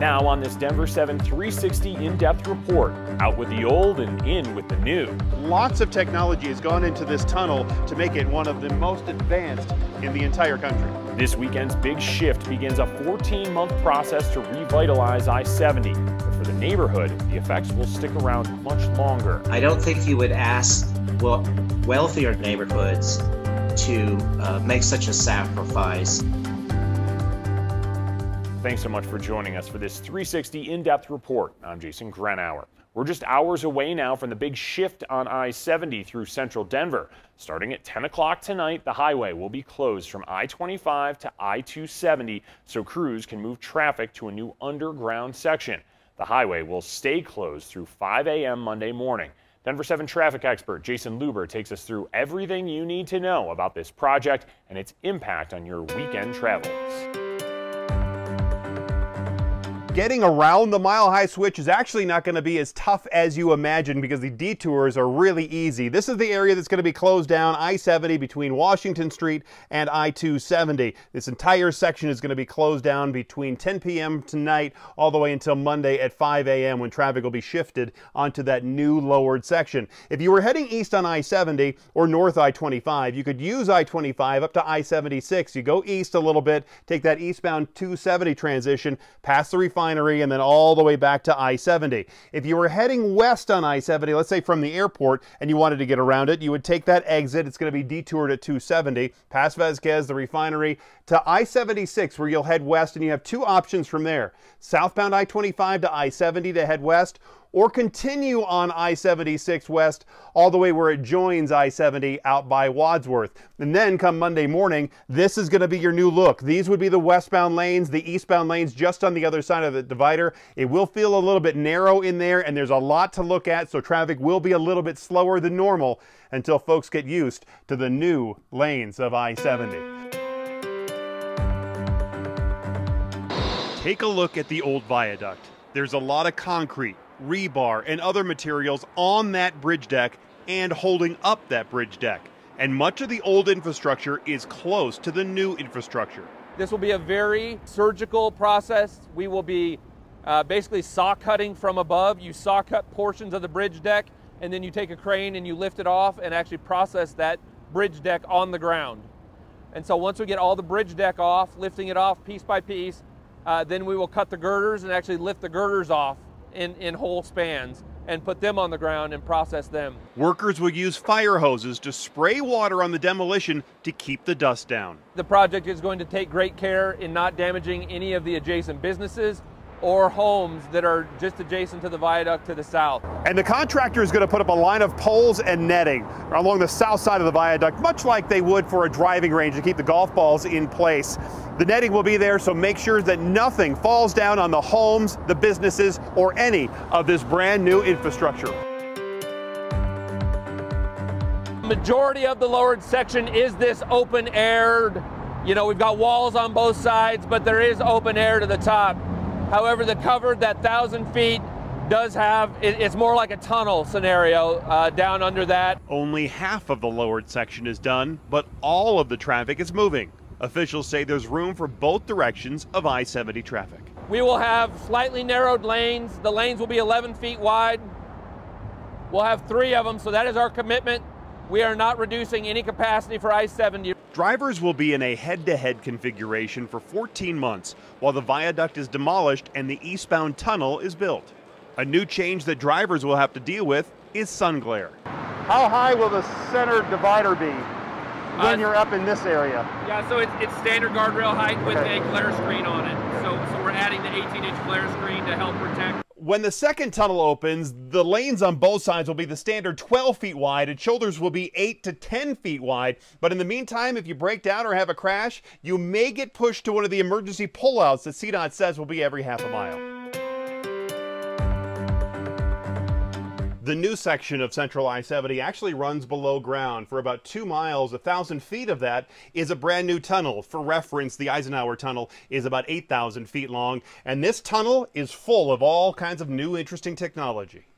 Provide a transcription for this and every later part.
Now on this Denver 7 360 in-depth report, out with the old and in with the new. Lots of technology has gone into this tunnel to make it one of the most advanced in the entire country. This weekend's big shift begins a 14-month process to revitalize I-70. But for the neighborhood, the effects will stick around much longer. I don't think you would ask well, wealthier neighborhoods to uh, make such a sacrifice. Thanks so much for joining us for this 360 in-depth report. I'm Jason Grenauer. We're just hours away now from the big shift on I-70 through central Denver. Starting at 10 o'clock tonight, the highway will be closed from I-25 to I-270 so crews can move traffic to a new underground section. The highway will stay closed through 5 a.m. Monday morning. Denver 7 traffic expert Jayson Luber takes us through everything you need to know about this project and its impact on your weekend travels. Getting around the Mile High Switch is actually not going to be as tough as you imagine because the detours are really easy. This is the area that's going to be closed down, I-70 between Washington Street and I-270. This entire section is going to be closed down between 10 p.m. tonight all the way until Monday at 5 a.m. when traffic will be shifted onto that new lowered section. If you were heading east on I-70 or north I-25, you could use I-25 up to I-76. You go east a little bit, take that eastbound 270 transition, pass the refinery refinery and then all the way back to I-70. If you were heading west on I-70, let's say from the airport, and you wanted to get around it, you would take that exit. It's going to be detoured at 270, past Vasquez, the refinery, to I-76 where you'll head west, and you have two options from there. Southbound I-25 to I-70 to head west, or continue on I-76 west all the way where it joins I-70 out by Wadsworth. And then come Monday morning, this is going to be your new look. These would be the westbound lanes, the eastbound lanes just on the other side of the divider. It will feel a little bit narrow in there and there's a lot to look at, so traffic will be a little bit slower than normal until folks get used to the new lanes of I-70. Take a look at the old viaduct. There's a lot of concrete, rebar, and other materials on that bridge deck and holding up that bridge deck. And much of the old infrastructure is close to the new infrastructure. This will be a very surgical process. We will be uh, basically saw cutting from above. You saw cut portions of the bridge deck, and then you take a crane and you lift it off and actually process that bridge deck on the ground. And so once we get all the bridge deck off, lifting it off piece by piece, uh, then we will cut the girders and actually lift the girders off in, in whole spans and put them on the ground and process them. Workers will use fire hoses to spray water on the demolition to keep the dust down. The project is going to take great care in not damaging any of the adjacent businesses or homes that are just adjacent to the viaduct to the south. And the contractor is going to put up a line of poles and netting along the south side of the viaduct, much like they would for a driving range to keep the golf balls in place. The netting will be there, so make sure that nothing falls down on the homes, the businesses, or any of this brand new infrastructure. Majority of the lowered section is this open aired. You know, we've got walls on both sides, but there is open air to the top. However, the cover, that thousand feet, does have, it's more like a tunnel scenario uh, down under that. Only half of the lowered section is done, but all of the traffic is moving. Officials say there's room for both directions of I-70 traffic. We will have slightly narrowed lanes. The lanes will be 11 feet wide. We'll have three of them, so that is our commitment. We are not reducing any capacity for I-70. Drivers will be in a head-to-head configuration for 14 months while the viaduct is demolished and the eastbound tunnel is built. A new change that drivers will have to deal with is sun glare. How high will the center divider be when uh, you're up in this area? Yeah, so it's, it's standard guardrail height with okay. a glare screen on it. So, so we're adding the 18-inch glare screen to help protect when the second tunnel opens, the lanes on both sides will be the standard 12 feet wide and shoulders will be 8 to 10 feet wide. But in the meantime, if you break down or have a crash, you may get pushed to one of the emergency pullouts that CDOT says will be every half a mile. The new section of Central I-70 actually runs below ground for about two miles. A thousand feet of that is a brand new tunnel. For reference, the Eisenhower Tunnel is about 8,000 feet long, and this tunnel is full of all kinds of new interesting technology.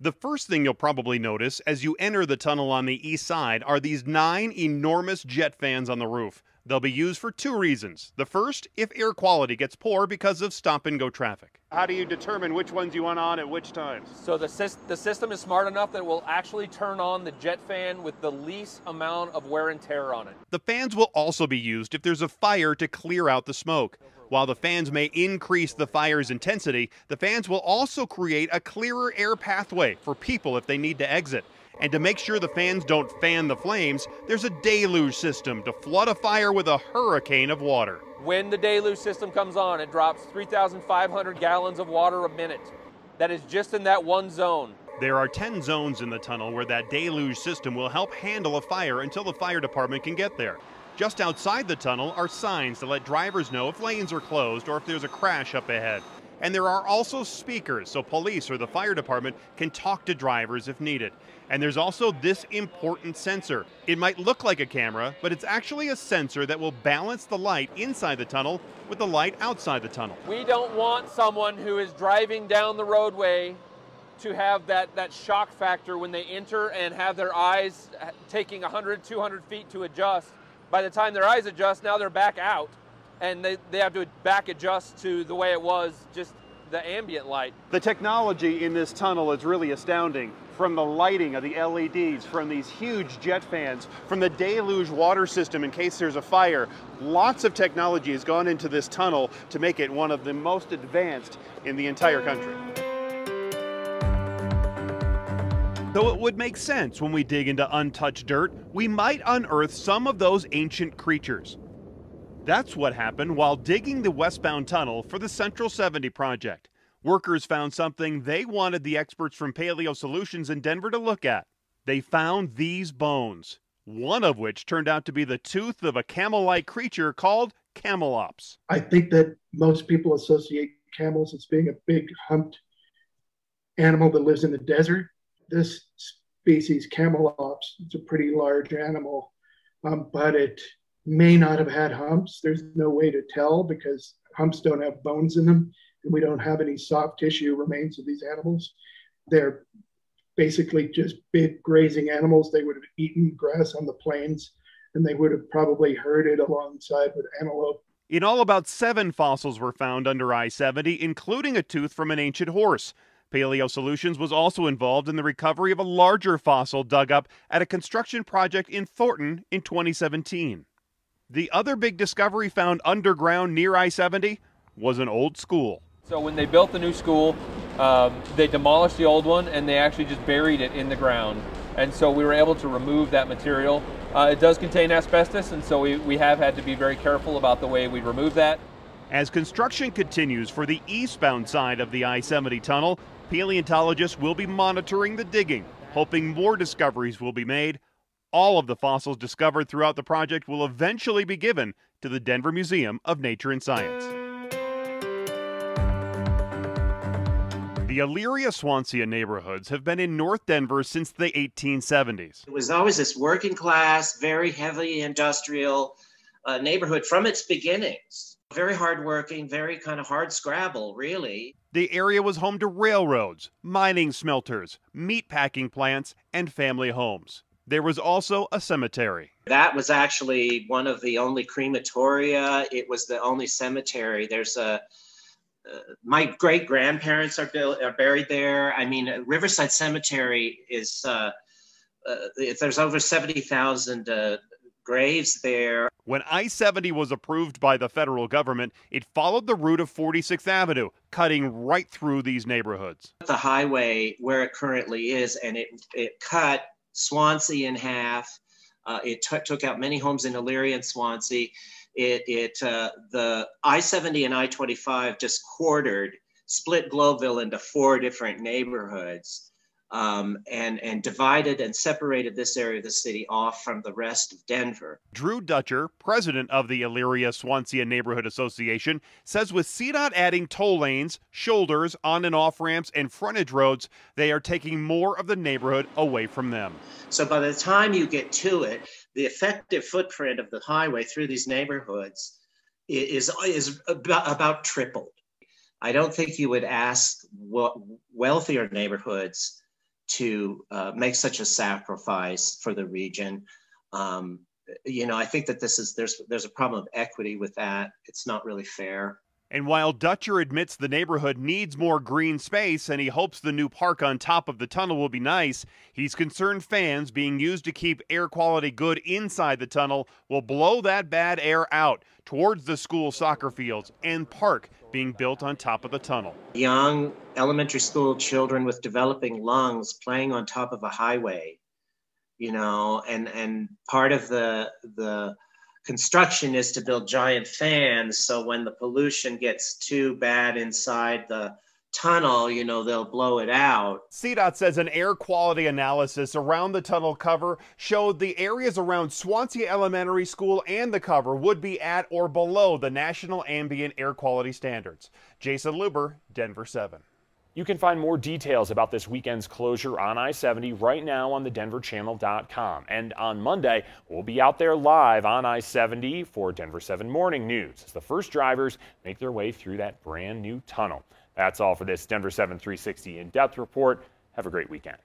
The first thing you'll probably notice as you enter the tunnel on the east side are these nine enormous jet fans on the roof. They'll be used for two reasons. The first, if air quality gets poor because of stop and go traffic. How do you determine which ones you want on at which times? So the, the system is smart enough that it will actually turn on the jet fan with the least amount of wear and tear on it. The fans will also be used if there's a fire to clear out the smoke. While the fans may increase the fire's intensity, the fans will also create a clearer air pathway for people if they need to exit. And to make sure the fans don't fan the flames, there's a deluge system to flood a fire with a hurricane of water. When the deluge system comes on, it drops 3,500 gallons of water a minute. That is just in that one zone. There are 10 zones in the tunnel where that deluge system will help handle a fire until the fire department can get there. Just outside the tunnel are signs to let drivers know if lanes are closed or if there's a crash up ahead. And there are also speakers so police or the fire department can talk to drivers if needed. And there's also this important sensor. It might look like a camera, but it's actually a sensor that will balance the light inside the tunnel with the light outside the tunnel. We don't want someone who is driving down the roadway to have that, that shock factor when they enter and have their eyes taking 100, 200 feet to adjust. By the time their eyes adjust, now they're back out and they, they have to back adjust to the way it was just the ambient light. The technology in this tunnel is really astounding. From the lighting of the LEDs, from these huge jet fans, from the deluge water system in case there's a fire, lots of technology has gone into this tunnel to make it one of the most advanced in the entire country. Though it would make sense when we dig into untouched dirt, we might unearth some of those ancient creatures. That's what happened while digging the westbound tunnel for the Central 70 project. Workers found something they wanted the experts from Paleo Solutions in Denver to look at. They found these bones, one of which turned out to be the tooth of a camel like creature called camelops. I think that most people associate camels as being a big humped animal that lives in the desert. This species, camelops, it's a pretty large animal, um, but it may not have had humps. There's no way to tell because humps don't have bones in them, and we don't have any soft tissue remains of these animals. They're basically just big grazing animals. They would have eaten grass on the plains, and they would have probably herded alongside with antelope. In all, about seven fossils were found under I 70, including a tooth from an ancient horse. Paleo Solutions was also involved in the recovery of a larger fossil dug up at a construction project in Thornton in 2017. The other big discovery found underground near I 70 was an old school. So, when they built the new school, um, they demolished the old one and they actually just buried it in the ground. And so we were able to remove that material. Uh, it does contain asbestos, and so we, we have had to be very careful about the way we remove that. As construction continues for the eastbound side of the I 70 tunnel, paleontologists will be monitoring the digging, hoping more discoveries will be made all of the fossils discovered throughout the project will eventually be given to the Denver Museum of Nature and Science. The Elyria Swansea neighborhoods have been in North Denver since the 1870s. It was always this working class, very heavy industrial uh, neighborhood from its beginnings. Very hardworking, very kind of hard scrabble, really. The area was home to railroads, mining smelters, meat packing plants, and family homes. There was also a cemetery. That was actually one of the only crematoria. It was the only cemetery. There's a uh, my great grandparents are, are buried there. I mean, Riverside Cemetery is uh, uh, there's over seventy thousand uh, graves there. When I 70 was approved by the federal government, it followed the route of 46th Avenue, cutting right through these neighborhoods. The highway where it currently is, and it, it cut Swansea in half. Uh, it t- took out many homes in Elyria and Swansea. It, it uh, the I-70 and I-25 just quartered, split Globeville into four different neighborhoods um, and, and divided and separated this area of the city off from the rest of Denver. Drew Dutcher, president of the Elyria Swansea Neighborhood Association, says with CDOT adding toll lanes, shoulders, on and off ramps, and frontage roads, they are taking more of the neighborhood away from them. So by the time you get to it, the effective footprint of the highway through these neighborhoods is, is about, about tripled. I don't think you would ask what wealthier neighborhoods to uh, make such a sacrifice for the region. Um, you know, I think that this is there's there's a problem of equity with that. It's not really fair. And while Dutcher admits the neighborhood needs more green space and he hopes the new park on top of the tunnel will be nice, he's concerned fans being used to keep air quality good inside the tunnel will blow that bad air out towards the school soccer fields and park being built on top of the tunnel. Young elementary school children with developing lungs playing on top of a highway, you know, and and part of the the construction is to build giant fans so when the pollution gets too bad inside the tunnel, you know, they'll blow it out. CDOT says an air quality analysis around the tunnel cover showed the areas around Swansea Elementary School and the cover would be at or below the national ambient air quality standards. Jayson Luber, Denver 7. You can find more details about this weekend's closure on I-70 right now on the denverchannel.com. And on Monday, we'll be out there live on I-70 for Denver 7 Morning News as the first drivers make their way through that brand new tunnel. That's all for this Denver 7 360 in-depth report. Have a great weekend.